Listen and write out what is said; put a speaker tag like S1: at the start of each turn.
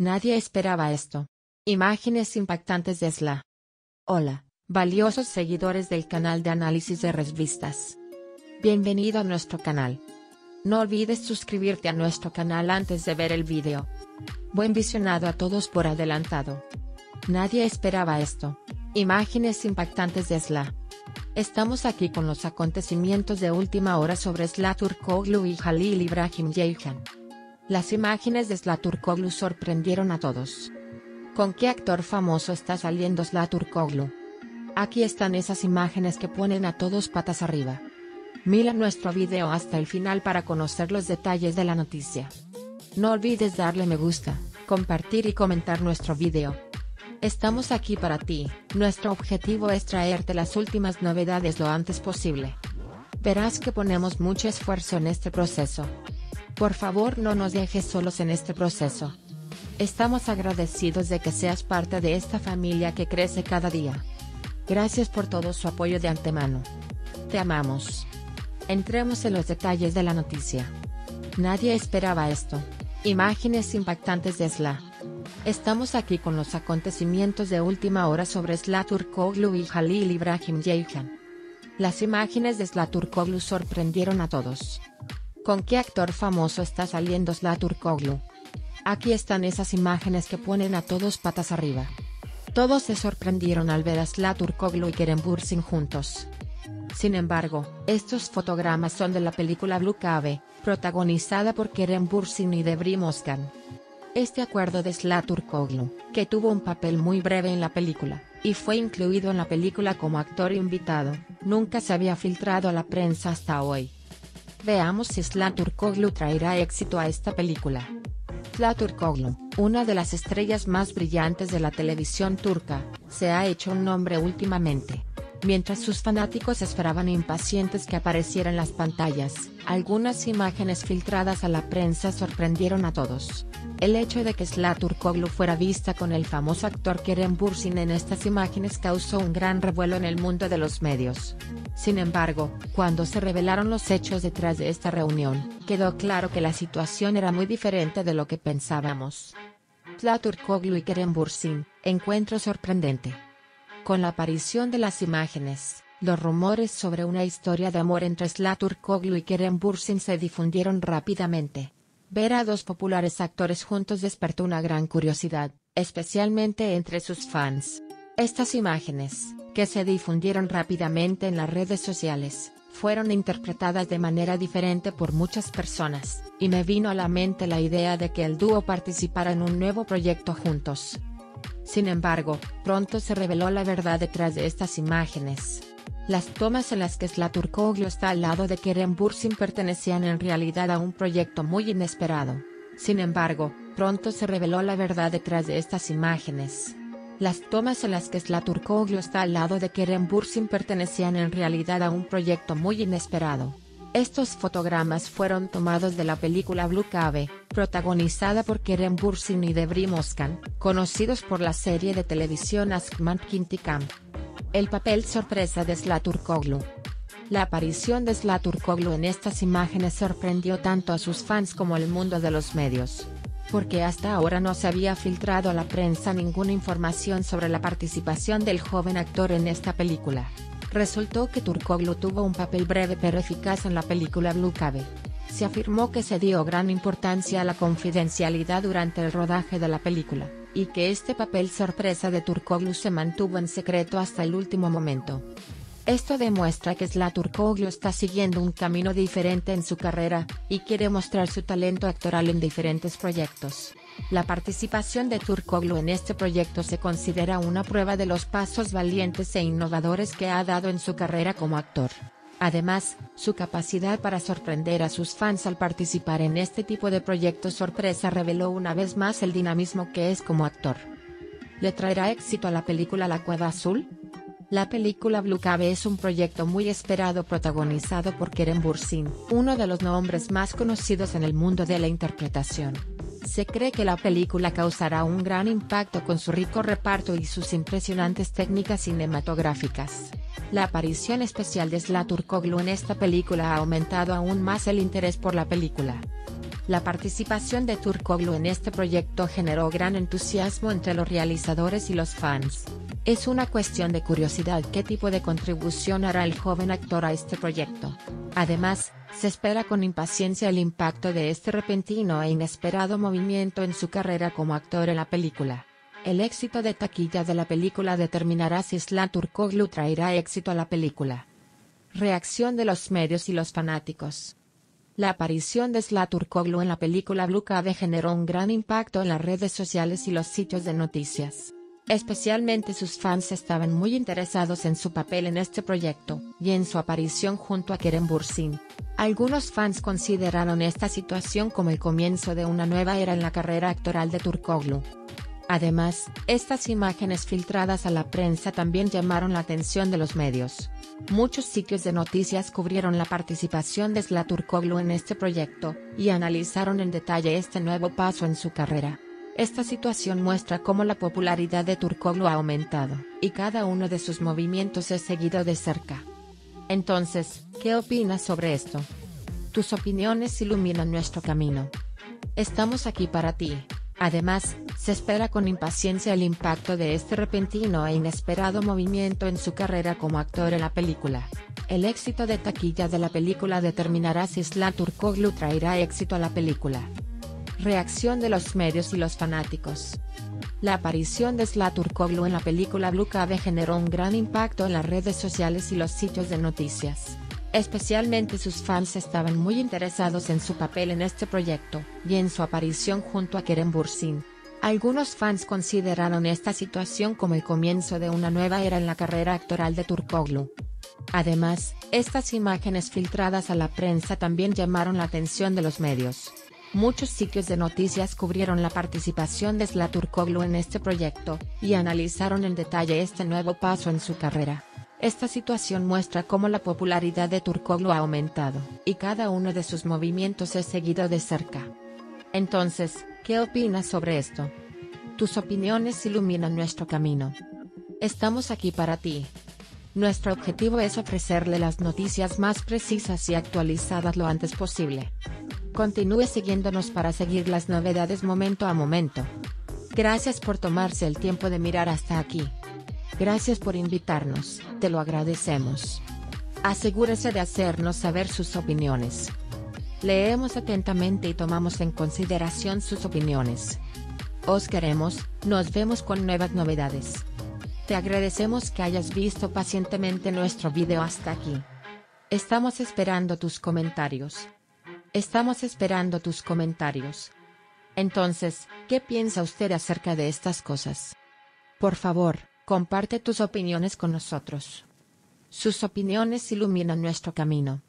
S1: Nadie esperaba esto. Imágenes impactantes de SLA. Hola, valiosos seguidores del canal de análisis de revistas. Bienvenido a nuestro canal. No olvides suscribirte a nuestro canal antes de ver el vídeo. Buen visionado a todos por adelantado. Nadie esperaba esto. Imágenes impactantes de SLA. Estamos aquí con los acontecimientos de última hora sobre Slaturkoglu y Jalil Ibrahim Ceyhan. Las imágenes de Slaturkoglu sorprendieron a todos. ¿Con qué actor famoso está saliendo Slaturkoglu? Aquí están esas imágenes que ponen a todos patas arriba. Mira nuestro video hasta el final para conocer los detalles de la noticia. No olvides darle me gusta, compartir y comentar nuestro video. Estamos aquí para ti, nuestro objetivo es traerte las últimas novedades lo antes posible. Verás que ponemos mucho esfuerzo en este proceso. Por favor no nos dejes solos en este proceso. Estamos agradecidos de que seas parte de esta familia que crece cada día. Gracias por todo su apoyo de antemano. Te amamos. Entremos en los detalles de la noticia. Nadie esperaba esto. Imágenes impactantes de SLA. Estamos aquí con los acontecimientos de última hora sobre Slaturkoglu y Jalil Ibrahim Ceyhan. Las imágenes de Slaturkoglu sorprendieron a todos. ¿Con qué actor famoso está saliendo Slaturkoglu? Aquí están esas imágenes que ponen a todos patas arriba. Todos se sorprendieron al ver a Slaturkoglu y Kerem Bursin juntos. Sin embargo, estos fotogramas son de la película Blue Cave, protagonizada por Kerem Bursin y Debri Moskan. Este acuerdo de Slatur Koglu, que tuvo un papel muy breve en la película, y fue incluido en la película como actor invitado, nunca se había filtrado a la prensa hasta hoy. Veamos si Slatur Koglu traerá éxito a esta película. Slatur Koglu, una de las estrellas más brillantes de la televisión turca, se ha hecho un nombre últimamente. Mientras sus fanáticos esperaban impacientes que aparecieran las pantallas, algunas imágenes filtradas a la prensa sorprendieron a todos. El hecho de que Slaturkoglu fuera vista con el famoso actor Kerem Bursin en estas imágenes causó un gran revuelo en el mundo de los medios. Sin embargo, cuando se revelaron los hechos detrás de esta reunión, quedó claro que la situación era muy diferente de lo que pensábamos. Slaturkoglu y Kerem Bursin, encuentro sorprendente. Con la aparición de las imágenes, los rumores sobre una historia de amor entre Slaturkoglu y Kerem Bursin se difundieron rápidamente. Ver a dos populares actores juntos despertó una gran curiosidad, especialmente entre sus fans. Estas imágenes, que se difundieron rápidamente en las redes sociales, fueron interpretadas de manera diferente por muchas personas, y me vino a la mente la idea de que el dúo participara en un nuevo proyecto juntos. Sin embargo, pronto se reveló la verdad detrás de estas imágenes. Las tomas en las que Slaturkoglu está al lado de Kerem Bursin pertenecían en realidad a un proyecto muy inesperado. Sin embargo, pronto se reveló la verdad detrás de estas imágenes. Las tomas en las que Slaturkoglu está al lado de Kerem Bursin pertenecían en realidad a un proyecto muy inesperado. Estos fotogramas fueron tomados de la película Blue Cave, protagonizada por Kerem Bursin y Debri Moskan, conocidos por la serie de televisión Askman Kintikam. El papel sorpresa de Slaturkoglu. La aparición de Slaturkoglu en estas imágenes sorprendió tanto a sus fans como al mundo de los medios. Porque hasta ahora no se había filtrado a la prensa ninguna información sobre la participación del joven actor en esta película. Resultó que Turkoglu tuvo un papel breve pero eficaz en la película Blue Cave. Se afirmó que se dio gran importancia a la confidencialidad durante el rodaje de la película, y que este papel sorpresa de Turkoglu se mantuvo en secreto hasta el último momento. Esto demuestra que Slaturkoglu está siguiendo un camino diferente en su carrera, y quiere mostrar su talento actoral en diferentes proyectos. La participación de Turkoglu en este proyecto se considera una prueba de los pasos valientes e innovadores que ha dado en su carrera como actor. Además, su capacidad para sorprender a sus fans al participar en este tipo de proyectos sorpresa reveló una vez más el dinamismo que es como actor. ¿Le traerá éxito a la película La Cueva Azul? La película Blue Cave es un proyecto muy esperado protagonizado por Kerem Bursin, uno de los nombres más conocidos en el mundo de la interpretación. Se cree que la película causará un gran impacto con su rico reparto y sus impresionantes técnicas cinematográficas. La aparición especial de Slaturkoglu en esta película ha aumentado aún más el interés por la película. La participación de Turkoglu en este proyecto generó gran entusiasmo entre los realizadores y los fans. Es una cuestión de curiosidad qué tipo de contribución hará el joven actor a este proyecto. Además, se espera con impaciencia el impacto de este repentino e inesperado movimiento en su carrera como actor en la película. El éxito de taquilla de la película determinará si Slan Turkoglu traerá éxito a la película. Reacción de los medios y los fanáticos. La aparición de Slaturkoglu en la película Blue Cave generó un gran impacto en las redes sociales y los sitios de noticias. Especialmente sus fans estaban muy interesados en su papel en este proyecto, y en su aparición junto a Kerem Bursin. Algunos fans consideraron esta situación como el comienzo de una nueva era en la carrera actoral de Turkoglu. Además, estas imágenes filtradas a la prensa también llamaron la atención de los medios. Muchos sitios de noticias cubrieron la participación de Slaturkoglu en este proyecto, y analizaron en detalle este nuevo paso en su carrera. Esta situación muestra cómo la popularidad de Turkoglu ha aumentado, y cada uno de sus movimientos es seguido de cerca. Entonces, ¿qué opinas sobre esto? Tus opiniones iluminan nuestro camino. Estamos aquí para ti. Además, se espera con impaciencia el impacto de este repentino e inesperado movimiento en su carrera como actor en la película. El éxito de taquilla de la película determinará si Slan Turkoglu traerá éxito a la película. Reacción de los medios y los fanáticos. La aparición de Slaturkoglu en la película Blue Cave generó un gran impacto en las redes sociales y los sitios de noticias. Especialmente sus fans estaban muy interesados en su papel en este proyecto, y en su aparición junto a Kerem Bursin. Algunos fans consideraron esta situación como el comienzo de una nueva era en la carrera actoral de Turkoglu. Además, estas imágenes filtradas a la prensa también llamaron la atención de los medios. Muchos sitios de noticias cubrieron la participación de Slaturkoglu en este proyecto, y analizaron en detalle este nuevo paso en su carrera. Esta situación muestra cómo la popularidad de Turkoglu ha aumentado, y cada uno de sus movimientos es seguido de cerca. Entonces, ¿qué opinas sobre esto? Tus opiniones iluminan nuestro camino. Estamos aquí para ti. Nuestro objetivo es ofrecerle las noticias más precisas y actualizadas lo antes posible. Continúe siguiéndonos para seguir las novedades momento a momento. Gracias por tomarse el tiempo de mirar hasta aquí. Gracias por invitarnos, te lo agradecemos. Asegúrese de hacernos saber sus opiniones. Leemos atentamente y tomamos en consideración sus opiniones. Os queremos, nos vemos con nuevas novedades. Te agradecemos que hayas visto pacientemente nuestro video hasta aquí. Estamos esperando tus comentarios. Estamos esperando tus comentarios. Entonces, ¿qué piensa usted acerca de estas cosas? Por favor, Comparte tus opiniones con nosotros. Sus opiniones iluminan nuestro camino.